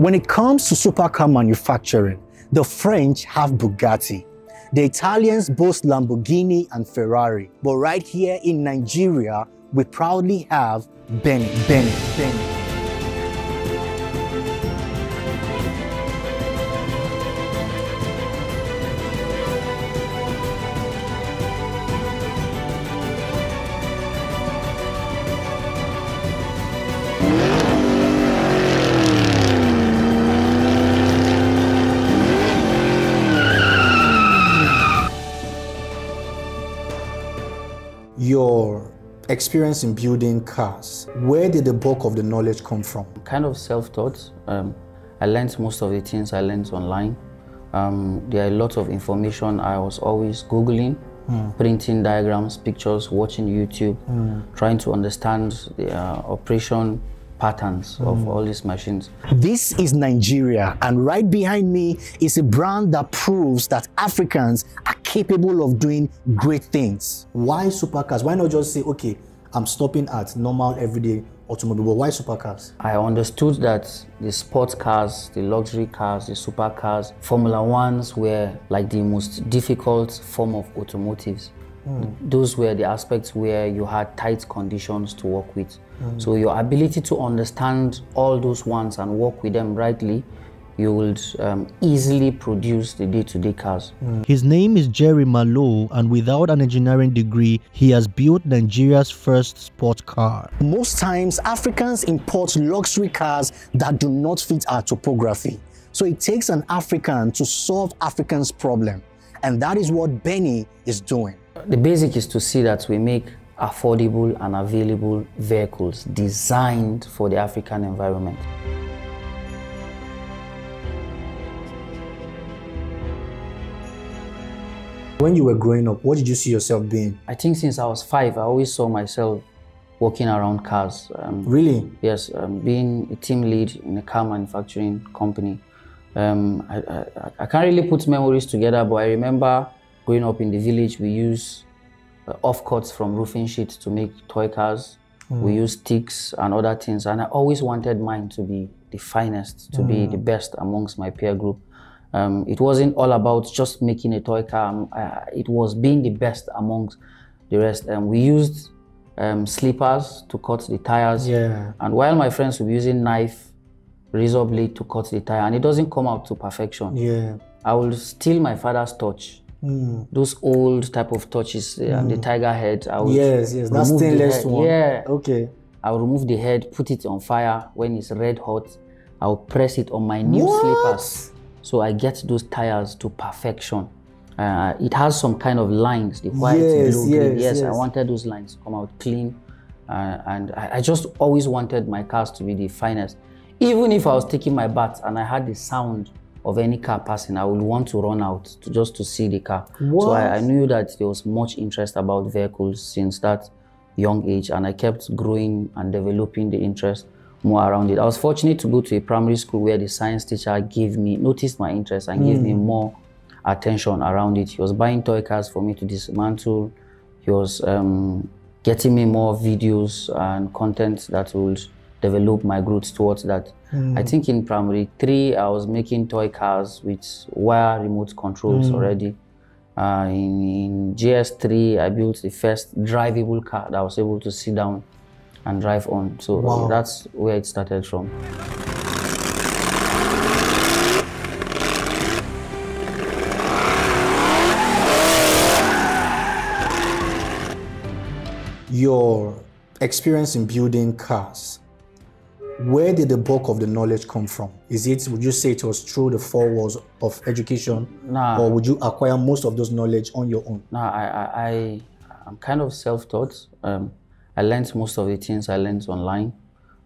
When it comes to supercar manufacturing, the French have Bugatti. The Italians boast Lamborghini and Ferrari. But right here in Nigeria, we proudly have Bennie, Bennie, Bennie. Experience in building cars, where did the bulk of the knowledge come from? Kind of self-taught. Um, I learned most of the things I learned online. Um, there are a lot of information I was always Googling, mm. printing diagrams, pictures, watching YouTube, mm. trying to understand the uh, operation patterns mm. of all these machines. This is Nigeria, and right behind me is a brand that proves that Africans capable of doing great things. Why supercars? Why not just say, okay, I'm stopping at normal everyday automobile, but why supercars? I understood that the sports cars, the luxury cars, the supercars, Formula Ones were like the most difficult form of automotives. Mm. Those were the aspects where you had tight conditions to work with. Mm. So your ability to understand all those ones and work with them rightly, you will um, easily produce the day-to-day cars. Mm. His name is Jerry Malo, and without an engineering degree, he has built Nigeria's first sport car. Most times, Africans import luxury cars that do not fit our topography. So it takes an African to solve Africans' problem. And that is what Bennie is doing. The basic is to see that we make affordable and available vehicles designed for the African environment. When you were growing up, what did you see yourself being? I think since I was five, I always saw myself walking around cars. Um, really? Yes, um, being a team lead in a car manufacturing company. Um, I, I, I, can't really put memories together, but I remember growing up in the village, we use uh, offcuts from roofing sheets to make toy cars. Mm. We use sticks and other things. And I always wanted mine to be the finest, to mm. be the best amongst my peer group. Um, it wasn't all about just making a toy car. Um, uh, it was being the best amongst the rest. And we used um, slippers to cut the tires. Yeah. And while my friends were using knife, razor blade to cut the tire, and it doesn't come out to perfection. Yeah. I will steal my father's torch Mm. Those old type of torches mm. and the mm. tiger head. I would yes, yes, that stainless one. Yeah. Okay. I will remove the head, put it on fire when it's red hot. I'll press it on my new what? slippers. So I get those tires to perfection. Uh, it has some kind of lines, the white, yes, blue, yes, green. Yes, yes, I wanted those lines to come out clean. Uh, and I, I, just always wanted my cars to be the finest. Even if I was taking my bath and I had the sound of any car passing, I would want to run out to, just to see the car. What? So I, I, knew that there was much interest about vehicles since that young age, and I kept growing and developing the interest more around it. I was fortunate to go to a primary school where the science teacher gave me noticed my interest and mm. gave me hmm. more attention around it. He was buying toy cars for me to dismantle. He was um, getting me more videos and content that would develop my growth towards that. Mm. I think in primary three, I was making toy cars with wire remote controls mm. already. Uh, in, in GS3, I built the first drivable car that I was able to sit down and drive on. So wow. that's where it started from. Your experience in building cars where did the bulk of the knowledge come from? Is it, would you say it was through the four walls of education? Nah. Or would you acquire most of those knowledge on your own? Nah, I, I, I, am kind of self-taught. Um, I learned most of the things I learned online.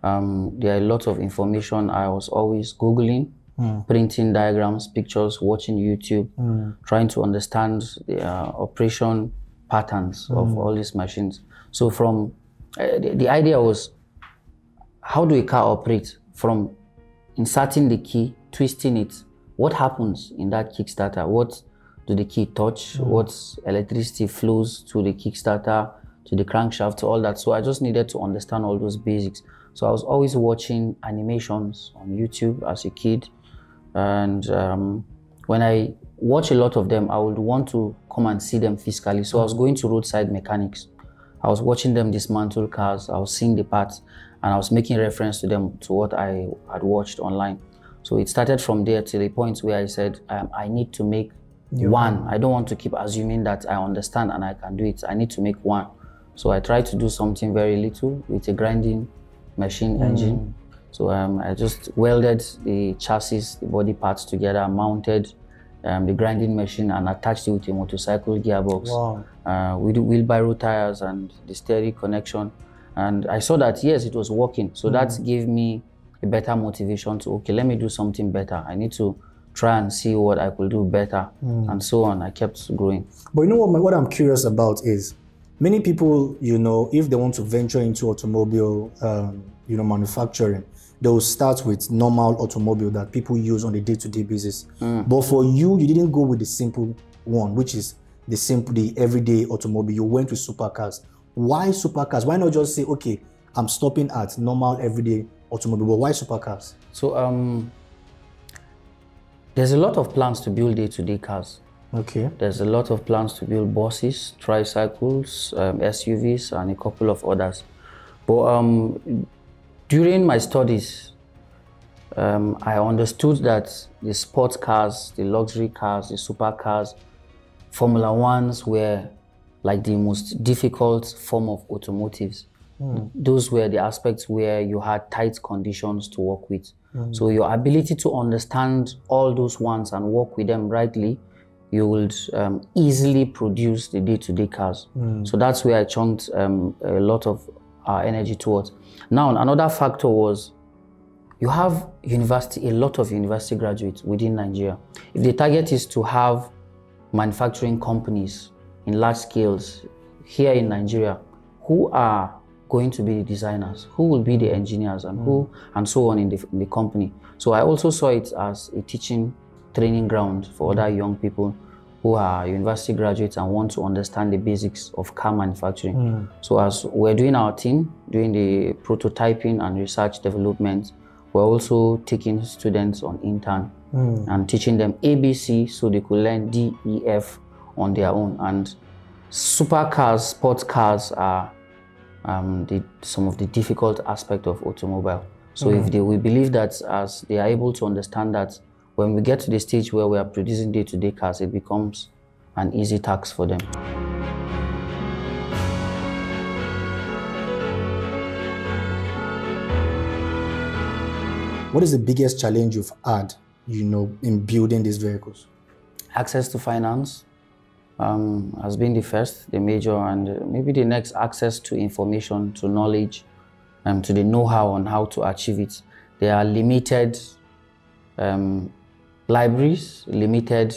Um, there are a lot of information I was always Googling, mm. printing diagrams, pictures, watching YouTube, mm. trying to understand the uh, operation patterns mm. of hmm. all these machines. So from, uh, the, the idea was how do a car operate from inserting the key, twisting it? What happens in that Kickstarter? What do the key touch? Mm. What electricity flows to the Kickstarter, to the crankshaft, to all that? So I just needed to understand all those basics. So I was always watching animations on YouTube as a kid. And um, when I watch a lot of them, I would want to come and see them physically. So I was going to roadside mechanics. I was watching them dismantle cars. I was seeing the parts and I was making reference to them to what I had watched online. So it started from there to the point where I said, um, I need to make one. I don't want to keep assuming that I understand and I can do it. I need to make one. So I tried to do something very little with a grinding machine engine. So um, I just welded the chassis, the body parts together, mounted um, the grinding machine and attached it with a motorcycle gearbox. Wow. Uh, with wheelbarrow tires and the steady connection. And I saw that, yes, it was working. So that gave me a better motivation to, okay, let me do something better. I need to try and see what I could do better. And so on. I kept growing. But you know what? my- What I'm curious about is many people, you know, if they want to venture into automobile, um, you know, manufacturing, they will start with normal automobile that people use on a day-to-day basis. But for you, you didn't go with the simple one, which is the simple, the everyday automobile. You went with supercars. Why supercars? Why not just say, okay, I'm stopping at normal everyday automobile, but why supercars? So um, there's a lot of plans to build day-to-day cars. Okay. There's a lot of plans to build buses, tricycles, um, SUVs, and a couple of others. But um, during my studies, um, I understood that the sports cars, the luxury cars, the supercars, Formula Ones were like the most difficult form of automotives. Those were the aspects where you had tight conditions to work with. So your ability to understand all those ones and work with them rightly, you would um, easily produce the day-to-day cars. So that's where I chunked um, a lot of our energy towards. Now another factor was you have university, a lot of university graduates within Nigeria. If the target is to have manufacturing companies in large scales here in Nigeria, who are going to be the designers, who will be the engineers, and who and so on in the, in the company. So I also saw it as a teaching training ground for other mm. young people who are university graduates and want to understand the basics of car manufacturing. Mm. So as we're doing our team, doing the prototyping and research development, we're also taking students on intern mm. and teaching them ABC so they could learn D, E, F on their own. And supercars, sports cars are um, the, some of the difficult aspect of automobile. So if they, we believe that as they are able to understand that when we get to the stage where we are producing day-to-day cars, it becomes an easy task for them. What is the biggest challenge you've had, you know, in building these vehicles? access to finance um, has been the first, the major, and maybe the next access to information, to knowledge, um, to the know-how on how to achieve it. There are limited um, libraries, limited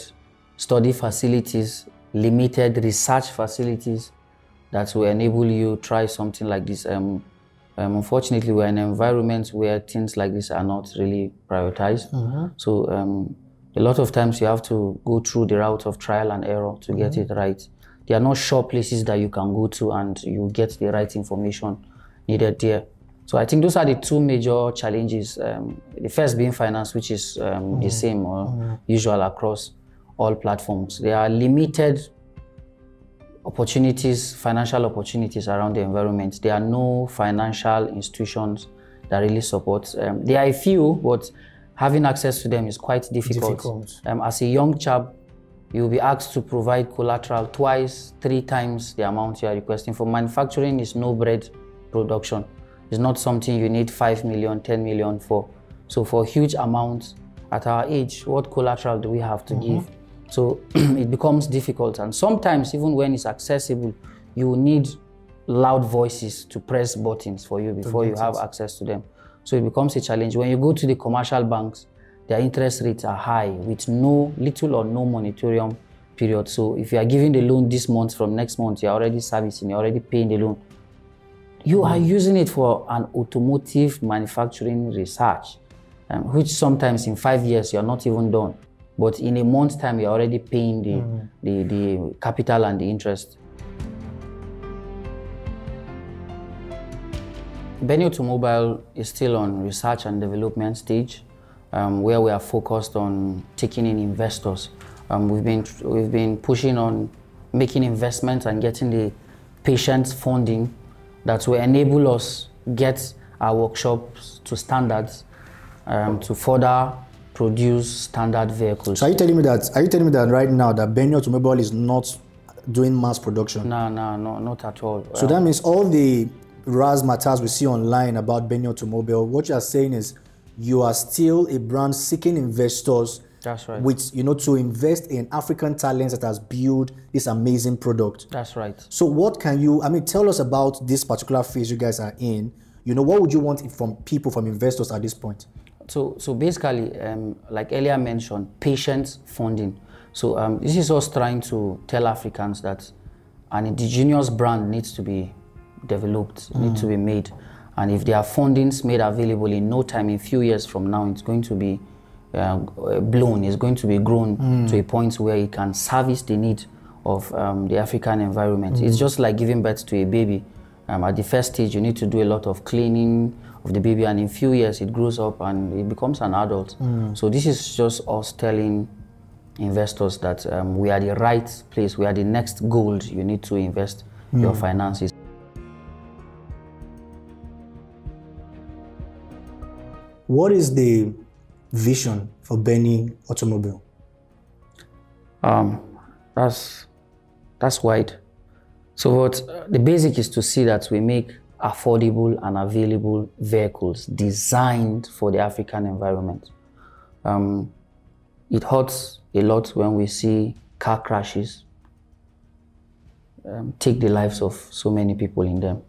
study facilities, limited research facilities that will enable you try something like this. Um, um, unfortunately, we're in an environment where things like this are not really prioritized. So um, a lot of times you have to go through the route of trial and error to get it right. There are not sure places that you can go to and you get the right information needed there. So I think those are the two major challenges. Um, the first being finance, which is um, the same or usual across all platforms. There are limited opportunities, financial opportunities around the environment. There are no financial institutions that really support. Um, there are a few, but having access to them is quite difficult. Difficult. Um, as a young chap, you will be asked to provide collateral twice, three times the amount you are requesting. For manufacturing, is no bread production. It's not something you need 5 million, 10 million for. So for huge amounts at our age, what collateral do we have to give? So it becomes difficult. And sometimes, even when it's accessible, you need loud voices to press buttons for you before you have access to them. So it becomes a challenge. When you go to the commercial banks, their interest rates are high with no little or no moratorium period. So if you are giving the loan this month, from next month, you're already servicing, you're already paying the loan. You are using it for an automotive manufacturing research, um, which sometimes in five years you're not even done. But in a month's time, you're already paying the, the, the capital and the interest. Bennie Automobile is still on research and development stage, um, where we are focused on taking in investors. Um, we've been we've been pushing on making investments and getting the patients funding that will enable us get our workshops to standards um, to further produce standard vehicles. So are you telling me that are you telling me that right now that Benny Automobile is not doing mass production? No, no, no, not at all. So that means all the razzmatazz we see online about Benny Automobile, what you are saying is you are still a brand seeking investors That's right. with you know to invest in African talents that has built this amazing product. That's right. So what can you I mean tell us about this particular phase you guys are in? You know, what would you want from people from investors at this point? So, so basically, um, like earlier mentioned, patient funding. So um, this is us trying to tell Africans that an indigenous brand needs to be developed, mm. needs to be made. And if there are fundings made available in no time, in few years from now, it's going to be uh, blown, is going to be grown mm. to a point where it can service the need of um, the African environment. Mm. It's just like giving birth to a baby. Um, at the first stage, you need to do a lot of cleaning of the baby, and in few years, it grows up and it becomes an adult. Mm. So this is just us telling investors that um, we are the right place, we are the next gold you need to invest your finances. What is the vision for Bennie Automobile? Um, that's that's wide. So what uh, the basic is to see that we make affordable and available vehicles designed for the African environment. Um, it hurts a lot when we see car crashes um, take the lives of so many people in them.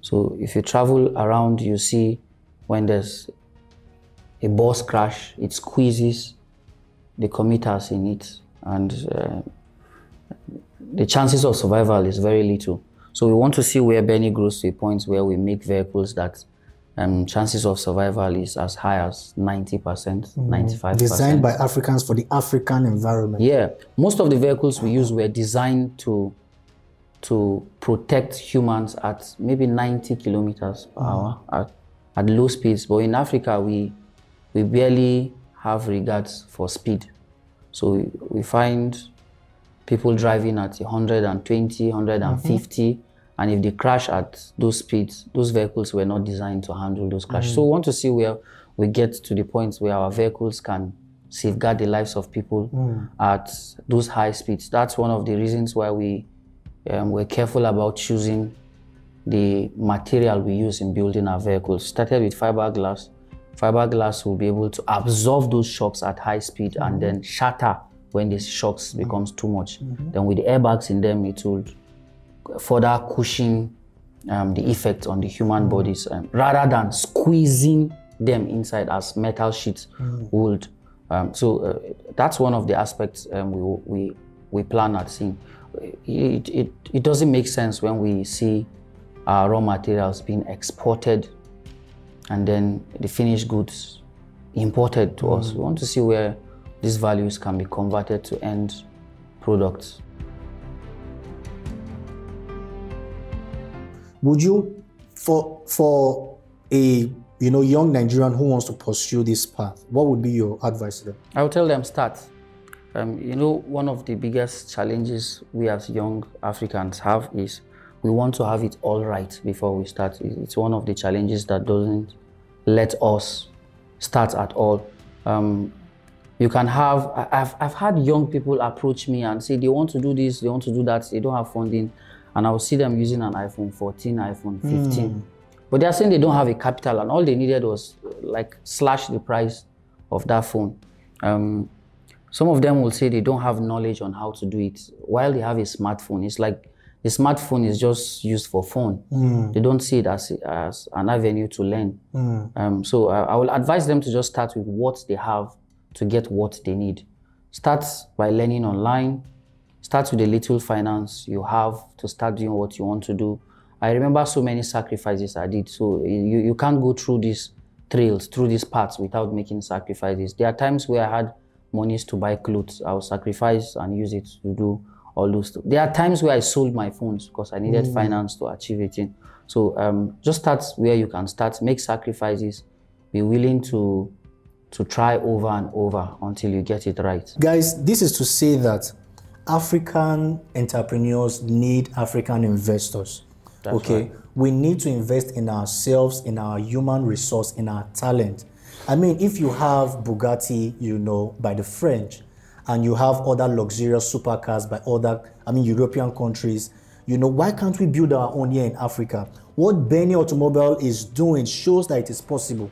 So if you travel around, you see when there's a bus crash, it squeezes the commuters in it, and uh, the chances of survival is very little. So we want to see where Bennie grows to a point where we make vehicles that um, chances of survival is as high as 90%, mm. 95%. Designed by Africans for the African environment. Yeah. Most of the vehicles we use were designed to to protect humans at maybe 90 kilometers per mm. hour at, at low speeds. But in Africa, we we barely have regards for speed. So we, we find people driving at 120, 150, mm-hmm. and if they crash at those speeds, those vehicles were not designed to handle those crashes. Mm. So we want to see where we get to the point where our vehicles can safeguard the lives of people mm. at those high speeds. That's one of the reasons why we um, we're careful about choosing the material we use in building our vehicles. Started with fiberglass, fiberglass will be able to absorb those shocks at high speed mm-hmm. and then shatter when the shocks becomes too much. Mm-hmm. Then with the airbags in them, it will further cushion um, the effect on the human mm-hmm. bodies um, rather than squeezing them inside as metal sheets mm-hmm. would. Um, so uh, that's one of the aspects um, we, we, we plan at seeing. It, it, it doesn't make sense when we see our raw materials being exported and then the finished goods imported to mm. us. We want to see where these values can be converted to end products. Would you, for for a you know young Nigerian who wants to pursue this path, what would be your advice to them? I would tell them start. Um, you know, one of the biggest challenges we as young Africans have is we want to have it all right before we start. It's one of the challenges that doesn't let us start at all. Um, you can have, I've, I've had young people approach me and say they want to do this, they want to do that, they don't have funding. And I will see them using an iPhone 14, iPhone 15. Mm. But they're saying they don't have a capital and all they needed was like slash the price of that phone. Um, some of them will say they don't have knowledge on how to do it while they have a smartphone. It's like the smartphone is just used for fun. Mm. They don't see it as, as an avenue to learn. Mm. Um, so I, I, will advise them to just start with what they have to get what they need. Start by learning online. Start with the little finance you have to start doing what you want to do. I remember so many sacrifices I did. So you, you can't go through these trails, through these paths without making sacrifices. There are times where I had monies to buy clothes. I will sacrifice and use it to do all those. There are times where I sold my phones because I needed mm. finance to achieve it. In. So um, just start where you can start, make sacrifices, be willing to to try over and over until you get it right. Guys, this is to say that African entrepreneurs need African investors. That's okay, right. we need to invest in ourselves, in our human resource, in our talent. I mean, if you have Bugatti, you know, by the French, and you have other luxurious supercars by other, I mean, European countries, you know, why can't we build our own here in Africa? What Bennie Automobile is doing shows that it is possible.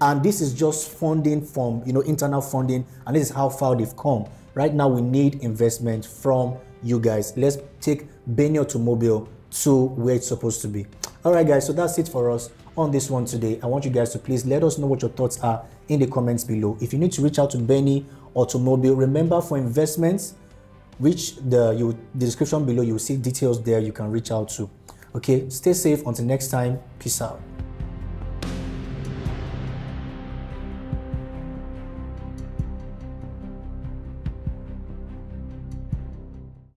And this is just funding from, you know, internal funding, and this is how far they've come. Right now, we need investment from you guys. Let's take Bennie Automobile to where it's supposed to be. All right, guys, so that's it for us on this one today. I want you guys to please let us know what your thoughts are in the comments below. If you need to reach out to Bennie Automobile, remember for investments, reach the you the description below. You will see details there you can reach out to. Okay, stay safe until next time. Peace out.